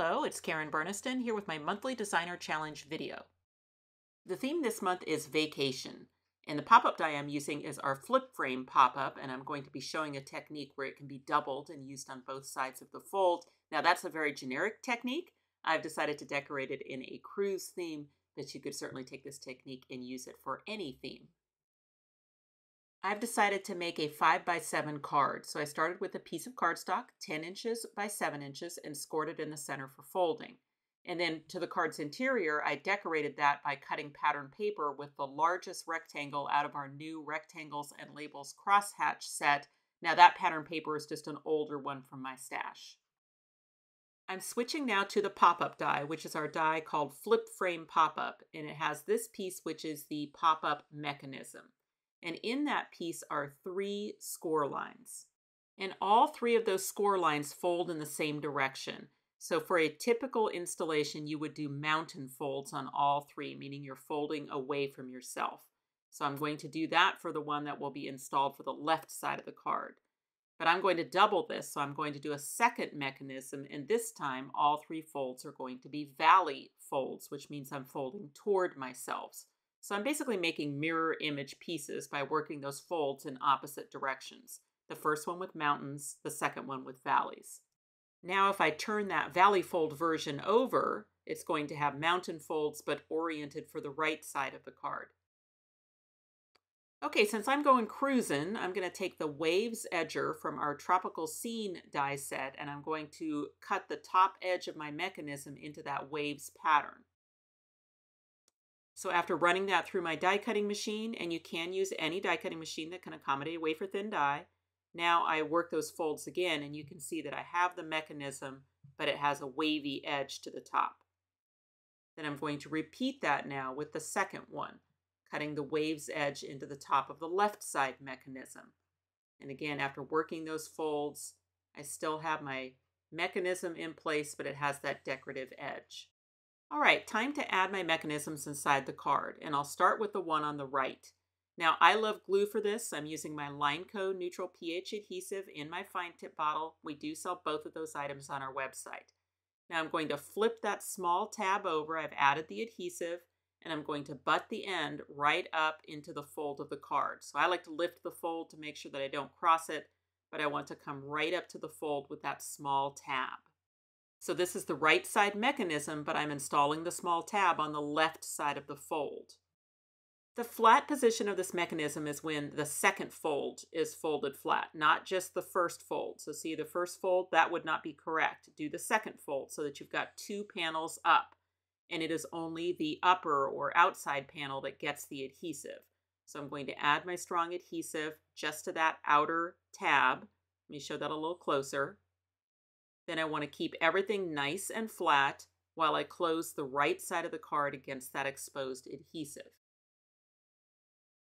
Hello, it's Karen Burniston here with my monthly designer challenge video. The theme this month is vacation, and the pop-up die I'm using is our flip frame pop-up, and I'm going to be showing a technique where it can be doubled and used on both sides of the fold. Now that's a very generic technique. I've decided to decorate it in a cruise theme, but you could certainly take this technique and use it for any theme. I've decided to make a 5 by 7 card. So I started with a piece of cardstock, 10 inches by 7 inches, and scored it in the center for folding. And then to the card's interior, I decorated that by cutting pattern paper with the largest rectangle out of our new Rectangles and Labels crosshatch set. Now that pattern paper is just an older one from my stash. I'm switching now to the pop-up die, which is our die called Flip Frame Pop-Up, and it has this piece, which is the pop-up mechanism. And in that piece are three score lines. And all three of those score lines fold in the same direction. So for a typical installation, you would do mountain folds on all three, meaning you're folding away from yourself. So I'm going to do that for the one that will be installed for the left side of the card. But I'm going to double this, so I'm going to do a second mechanism, and this time all three folds are going to be valley folds, which means I'm folding toward myself. So I'm basically making mirror image pieces by working those folds in opposite directions. The first one with mountains, the second one with valleys. Now if I turn that valley fold version over, it's going to have mountain folds but oriented for the right side of the card. Okay, since I'm going cruising, I'm going to take the Waves Edger from our Tropical Scene die set and I'm going to cut the top edge of my mechanism into that waves pattern. So after running that through my die cutting machine, and you can use any die cutting machine that can accommodate a wafer thin die, now I work those folds again and you can see that I have the mechanism, but it has a wavy edge to the top. Then I'm going to repeat that now with the second one, cutting the waves edge into the top of the left side mechanism. And again, after working those folds, I still have my mechanism in place, but it has that decorative edge. All right, time to add my mechanisms inside the card, and I'll start with the one on the right. Now, I love glue for this. I'm using my Lineco Neutral pH adhesive in my fine tip bottle. We do sell both of those items on our website. Now I'm going to flip that small tab over. I've added the adhesive, and I'm going to butt the end right up into the fold of the card. So I like to lift the fold to make sure that I don't cross it, but I want to come right up to the fold with that small tab. So this is the right side mechanism, but I'm installing the small tab on the left side of the fold. The flat position of this mechanism is when the second fold is folded flat, not just the first fold. So see the first fold, that would not be correct. Do the second fold so that you've got two panels up and it is only the upper or outside panel that gets the adhesive. So I'm going to add my strong adhesive just to that outer tab. Let me show that a little closer. Then I want to keep everything nice and flat while I close the right side of the card against that exposed adhesive.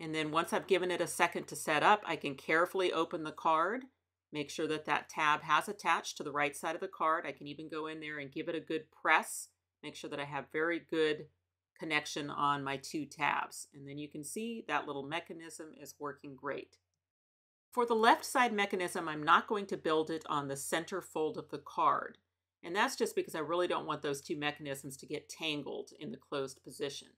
And then once I've given it a second to set up, I can carefully open the card, make sure that that tab has attached to the right side of the card. I can even go in there and give it a good press, make sure that I have very good connection on my two tabs. And then you can see that little mechanism is working great. For the left side mechanism, I'm not going to build it on the center fold of the card. And that's just because I really don't want those two mechanisms to get tangled in the closed position.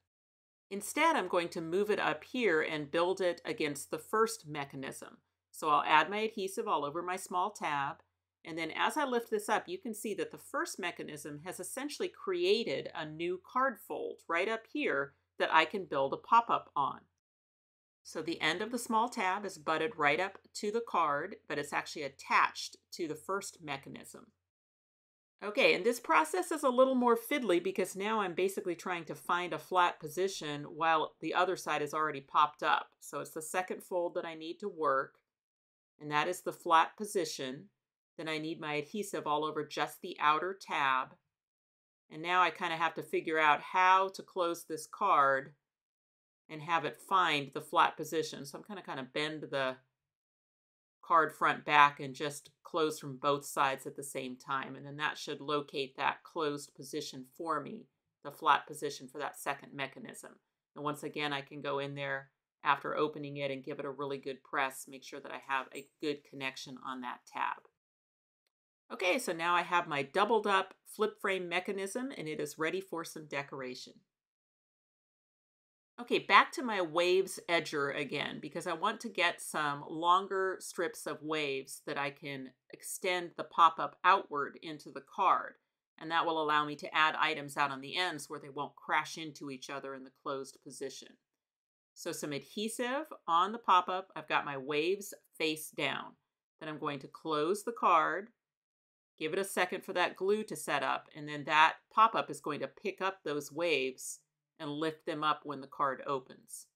Instead, I'm going to move it up here and build it against the first mechanism. So I'll add my adhesive all over my small tab. And then as I lift this up, you can see that the first mechanism has essentially created a new card fold right up here that I can build a pop-up on. So the end of the small tab is butted right up to the card, but it's actually attached to the first mechanism. Okay, and this process is a little more fiddly because now I'm basically trying to find a flat position while the other side is already popped up. So it's the second fold that I need to work, and that is the flat position. Then I need my adhesive all over just the outer tab. And now I kind of have to figure out how to close this card and have it find the flat position. So I'm going to kind of bend the card front back and just close from both sides at the same time. And then that should locate that closed position for me, the flat position for that second mechanism. And once again, I can go in there after opening it and give it a really good press, make sure that I have a good connection on that tab. Okay, so now I have my doubled up flip frame mechanism and it is ready for some decoration. Okay, back to my waves edger again because I want to get some longer strips of waves that I can extend the pop-up outward into the card. And that will allow me to add items out on the ends where they won't crash into each other in the closed position. So some adhesive on the pop-up. I've got my waves face down. Then I'm going to close the card, give it a second for that glue to set up, and then that pop-up is going to pick up those waves and lift them up when the card opens.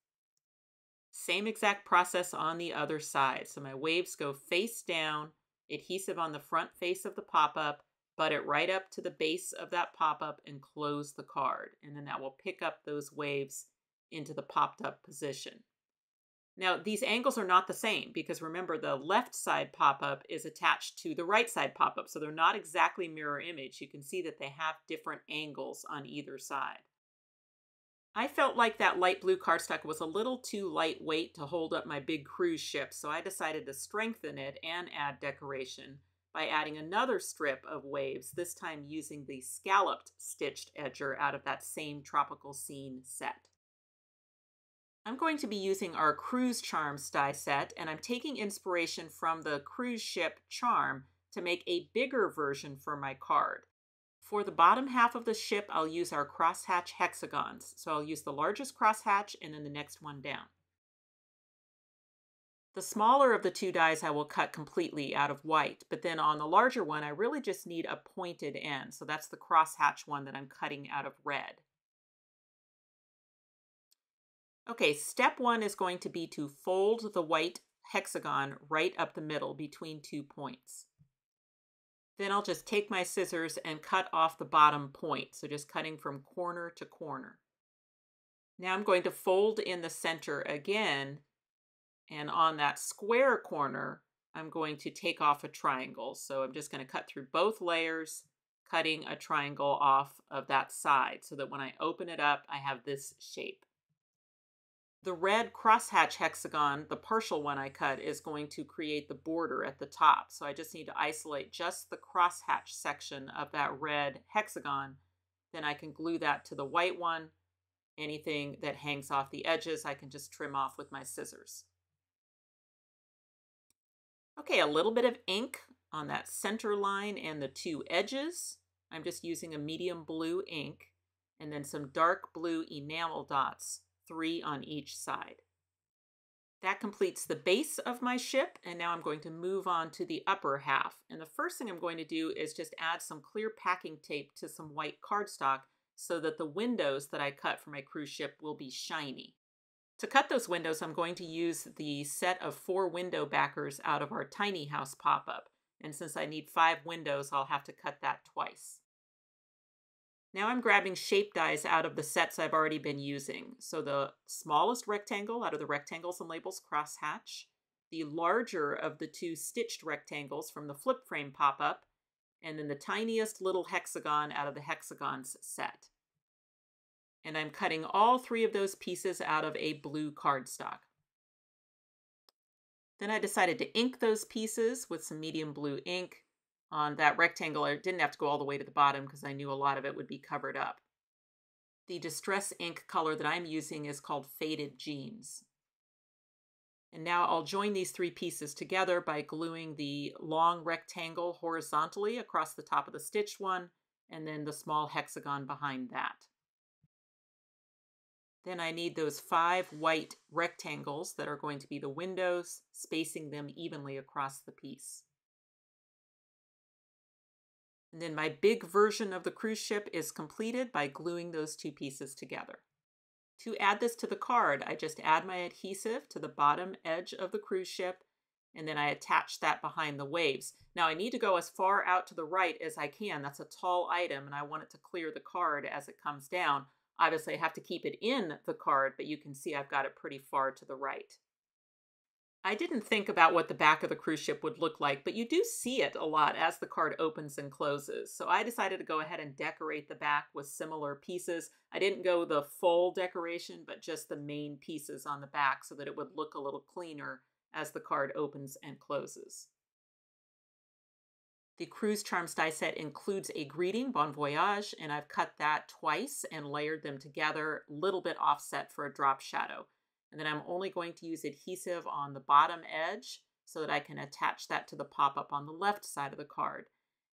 Same exact process on the other side. So my waves go face down, adhesive on the front face of the pop-up, butt it right up to the base of that pop-up and close the card. And then that will pick up those waves into the popped up position. Now, these angles are not the same because remember the left side pop-up is attached to the right side pop-up, so they're not exactly mirror image. You can see that they have different angles on either side. I felt like that light blue cardstock was a little too lightweight to hold up my big cruise ship, so I decided to strengthen it and add decoration by adding another strip of waves, this time using the scalloped stitched edger out of that same tropical scene set. I'm going to be using our Cruise Charms die set, and I'm taking inspiration from the cruise ship charm to make a bigger version for my card. For the bottom half of the ship, I'll use our crosshatch hexagons. So I'll use the largest crosshatch and then the next one down. The smaller of the two dies I will cut completely out of white, but then on the larger one I really just need a pointed end. So that's the crosshatch one that I'm cutting out of red. Okay, step one is going to be to fold the white hexagon right up the middle between two points. Then I'll just take my scissors and cut off the bottom point. So just cutting from corner to corner. Now I'm going to fold in the center again. And on that square corner, I'm going to take off a triangle. So I'm just going to cut through both layers, cutting a triangle off of that side so that when I open it up, I have this shape. The red crosshatch hexagon, the partial one I cut, is going to create the border at the top. So I just need to isolate just the crosshatch section of that red hexagon. Then I can glue that to the white one. Anything that hangs off the edges, I can just trim off with my scissors. Okay, a little bit of ink on that center line and the two edges. I'm just using a medium blue ink and then some dark blue enamel dots three on each side. That completes the base of my ship, and now I'm going to move on to the upper half. And the first thing I'm going to do is just add some clear packing tape to some white cardstock so that the windows that I cut for my cruise ship will be shiny. To cut those windows, I'm going to use the set of four window backers out of our tiny house pop-up. And since I need five windows, I'll have to cut that twice. Now I'm grabbing shape dies out of the sets I've already been using. So the smallest rectangle out of the Rectangles and Labels crosshatch, the larger of the two stitched rectangles from the flip frame pop-up, and then the tiniest little hexagon out of the hexagons set. And I'm cutting all three of those pieces out of a blue cardstock. Then I decided to ink those pieces with some medium blue ink on that rectangle. I didn't have to go all the way to the bottom because I knew a lot of it would be covered up. The distress ink color that I'm using is called Faded Jeans. And now I'll join these three pieces together by gluing the long rectangle horizontally across the top of the stitched one, and then the small hexagon behind that. Then I need those five white rectangles that are going to be the windows, spacing them evenly across the piece. And then my big version of the cruise ship is completed by gluing those two pieces together. To add this to the card, I just add my adhesive to the bottom edge of the cruise ship, and then I attach that behind the waves. Now I need to go as far out to the right as I can. That's a tall item, and I want it to clear the card as it comes down. Obviously, I have to keep it in the card, but you can see I've got it pretty far to the right. I didn't think about what the back of the cruise ship would look like, but you do see it a lot as the card opens and closes. So I decided to go ahead and decorate the back with similar pieces. I didn't go the full decoration, but just the main pieces on the back so that it would look a little cleaner as the card opens and closes. The Cruise Charms die set includes a greeting, Bon Voyage, and I've cut that twice and layered them together, a little bit offset for a drop shadow. And then I'm only going to use adhesive on the bottom edge so that I can attach that to the pop-up on the left side of the card.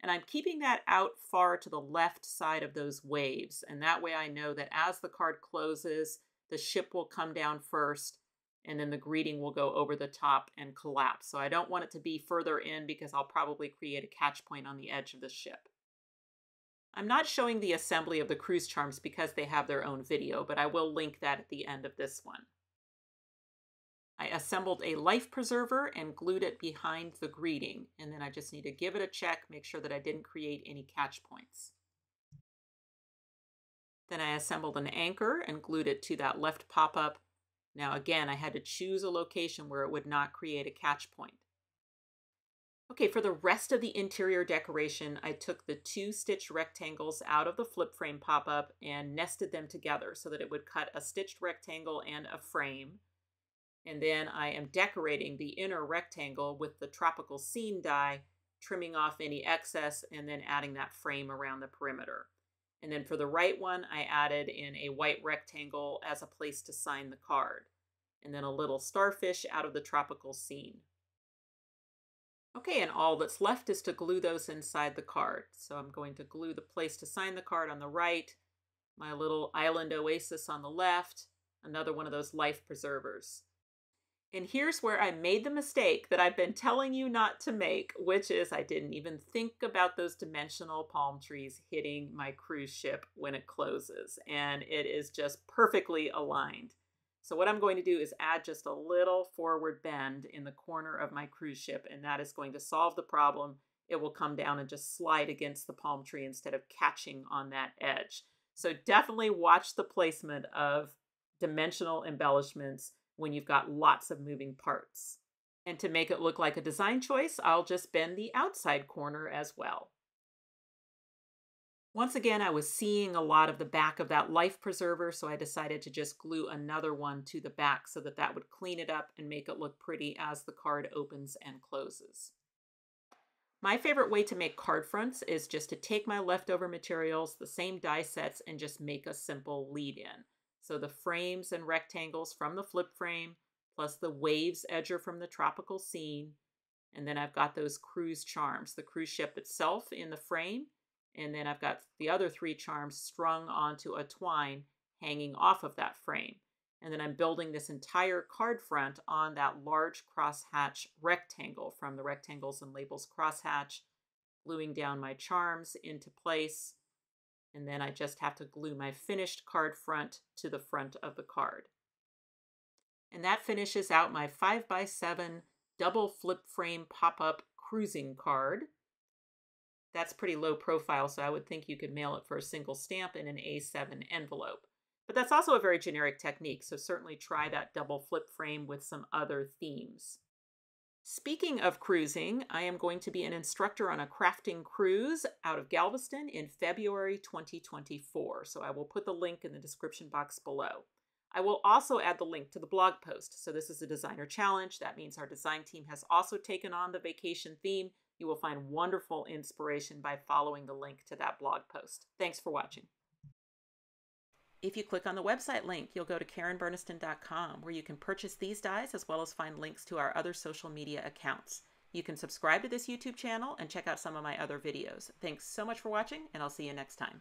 And I'm keeping that out far to the left side of those waves. And that way I know that as the card closes, the ship will come down first and then the greeting will go over the top and collapse. So I don't want it to be further in because I'll probably create a catch point on the edge of the ship. I'm not showing the assembly of the cruise charms because they have their own video, but I will link that at the end of this one. I assembled a life preserver and glued it behind the greeting, and then I just need to give it a check, make sure that I didn't create any catch points. Then I assembled an anchor and glued it to that left pop-up. Now again, I had to choose a location where it would not create a catch point. Okay, for the rest of the interior decoration, I took the two stitch rectangles out of the flip frame pop-up and nested them together so that it would cut a stitched rectangle and a frame. And then I am decorating the inner rectangle with the tropical scene die, trimming off any excess and then adding that frame around the perimeter. And then for the right one, I added in a white rectangle as a place to sign the card. And then a little starfish out of the tropical scene. Okay, and all that's left is to glue those inside the card. So I'm going to glue the place to sign the card on the right, my little island oasis on the left, another one of those life preservers. And here's where I made the mistake that I've been telling you not to make, which is I didn't even think about those dimensional palm trees hitting my cruise ship when it closes. And it is just perfectly aligned. So what I'm going to do is add just a little forward bend in the corner of my cruise ship, and that is going to solve the problem. It will come down and just slide against the palm tree instead of catching on that edge. So definitely watch the placement of dimensional embellishments when you've got lots of moving parts. And to make it look like a design choice, I'll just bend the outside corner as well. Once again, I was seeing a lot of the back of that life preserver, so I decided to just glue another one to the back so that that would clean it up and make it look pretty as the card opens and closes. My favorite way to make card fronts is just to take my leftover materials, the same die sets, and just make a simple lead in. So the frames and rectangles from the flip frame, plus the waves edger from the tropical scene. And then I've got those cruise charms, the cruise ship itself in the frame. And then I've got the other three charms strung onto a twine hanging off of that frame. And then I'm building this entire card front on that large crosshatch rectangle from the Rectangles and Labels crosshatch, gluing down my charms into place and then I just have to glue my finished card front to the front of the card. And that finishes out my 5x7 double flip frame pop-up cruising card. That's pretty low profile, so I would think you could mail it for a single stamp in an A7 envelope. But that's also a very generic technique, so certainly try that double flip frame with some other themes. Speaking of cruising, I am going to be an instructor on a crafting cruise out of Galveston in February 2024. So I will put the link in the description box below. I will also add the link to the blog post. So this is a designer challenge. That means our design team has also taken on the vacation theme. You will find wonderful inspiration by following the link to that blog post. Thanks for watching. If you click on the website link, you'll go to KarenBurniston.com where you can purchase these dies as well as find links to our other social media accounts. You can subscribe to this YouTube channel and check out some of my other videos. Thanks so much for watching, and I'll see you next time.